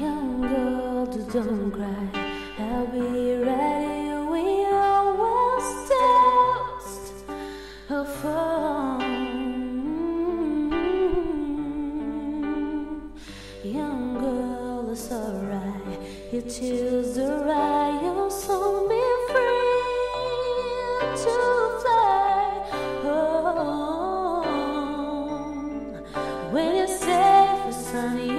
Young girl, don't cry. I'll be ready when your world's toast. A fall. Young girl, it's alright. You choose the right, you'll soon be free to fly home. When you're safe and sunny.